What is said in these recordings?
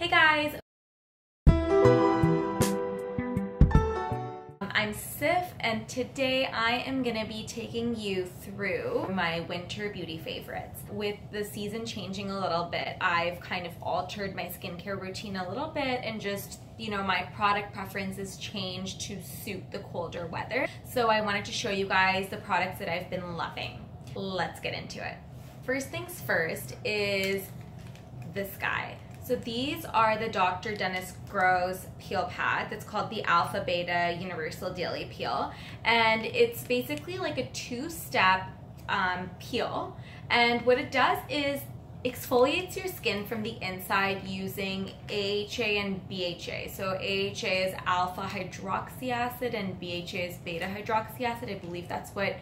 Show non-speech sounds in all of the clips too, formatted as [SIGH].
Hey guys! Um, I'm Sif and today I am gonna be taking you through my winter beauty favorites. With the season changing a little bit, I've kind of altered my skincare routine a little bit and just you know, my product preferences change to suit the colder weather. So I wanted to show you guys the products that I've been loving. Let's get into it. First things first is this guy. So these are the Dr. Dennis Gross peel pad that's called the Alpha Beta Universal Daily Peel. And it's basically like a two-step um, peel. And what it does is exfoliates your skin from the inside using AHA and BHA. So AHA is alpha hydroxy acid and BHA is beta hydroxy acid. I believe that's what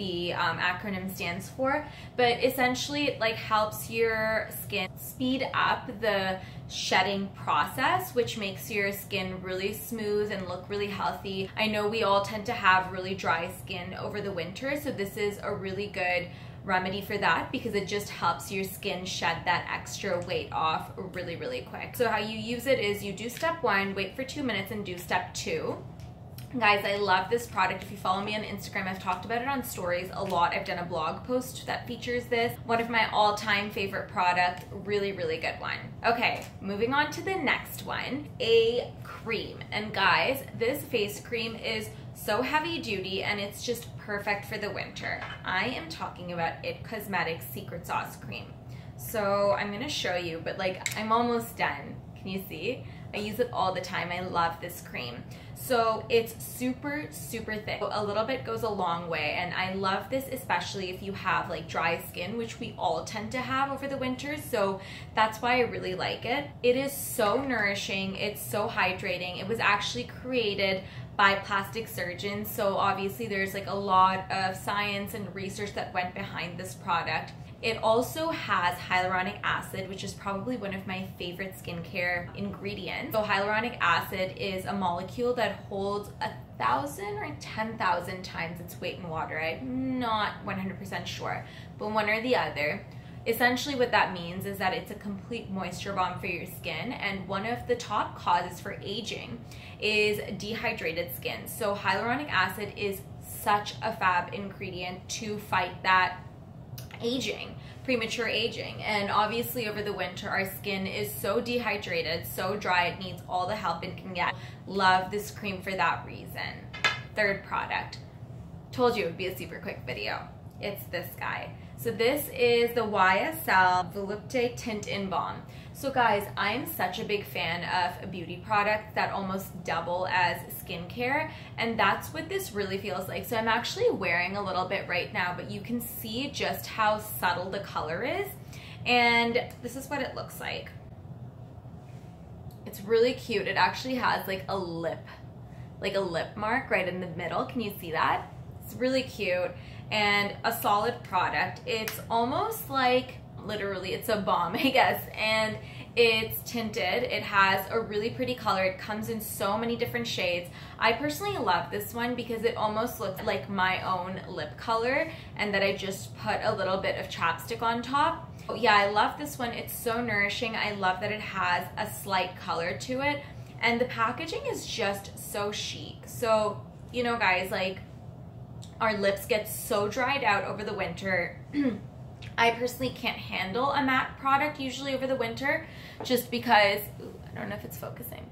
the um, acronym stands for, but essentially it like helps your skin speed up the shedding process, which makes your skin really smooth and look really healthy. I know we all tend to have really dry skin over the winter, so this is a really good remedy for that because it just helps your skin shed that extra weight off really, really quick. So how you use it is you do step one, wait for two minutes and do step two. Guys, I love this product. If you follow me on Instagram, I've talked about it on stories a lot. I've done a blog post that features this. One of my all-time favorite product. Really, really good one. Okay, moving on to the next one, a cream. And guys, this face cream is so heavy duty and it's just perfect for the winter. I am talking about IT Cosmetics Secret Sauce Cream. So I'm gonna show you, but like I'm almost done. Can you see? I use it all the time. I love this cream. So it's super, super thick. A little bit goes a long way and I love this especially if you have like dry skin, which we all tend to have over the winter. So that's why I really like it. It is so nourishing. It's so hydrating. It was actually created by plastic surgeons. So obviously there's like a lot of science and research that went behind this product. It also has hyaluronic acid, which is probably one of my favorite skincare ingredients. So hyaluronic acid is a molecule that holds a thousand or 10,000 times its weight in water. I'm not 100% sure, but one or the other. Essentially what that means is that it's a complete moisture bomb for your skin and one of the top causes for aging is dehydrated skin. So hyaluronic acid is such a fab ingredient to fight that aging, premature aging. And obviously over the winter, our skin is so dehydrated, so dry, it needs all the help it can get. Love this cream for that reason. Third product. Told you it would be a super quick video. It's this guy. So this is the YSL Volupte Tint In Balm. So guys, I am such a big fan of beauty products that almost double as skincare and that's what this really feels like. So I'm actually wearing a little bit right now, but you can see just how subtle the color is. And this is what it looks like. It's really cute. It actually has like a lip, like a lip mark right in the middle. Can you see that? It's really cute and a solid product. It's almost like literally it's a balm [LAUGHS] I guess and it's tinted. It has a really pretty color. It comes in so many different shades. I personally love this one because it almost looks like my own lip color and that I just put a little bit of chapstick on top. But yeah I love this one. It's so nourishing. I love that it has a slight color to it. And the packaging is just so chic. So you know guys like our lips get so dried out over the winter [CLEARS THROAT] I personally can't handle a matte product usually over the winter just because, ooh, I don't know if it's focusing.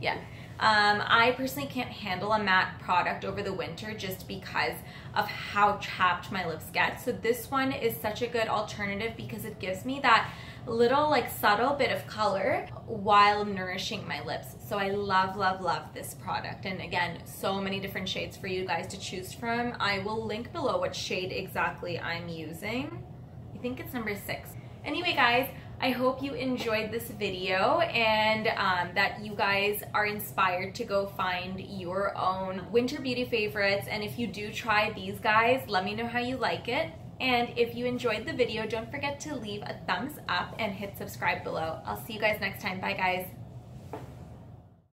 Yeah. Um, I personally can't handle a matte product over the winter just because of how chapped my lips get. So this one is such a good alternative because it gives me that little like subtle bit of color while nourishing my lips. So I love, love, love this product. And again, so many different shades for you guys to choose from. I will link below what shade exactly I'm using. I think it's number six. Anyway, guys, I hope you enjoyed this video and um, that you guys are inspired to go find your own winter beauty favorites. And if you do try these guys, let me know how you like it. And if you enjoyed the video, don't forget to leave a thumbs up and hit subscribe below. I'll see you guys next time. Bye, guys.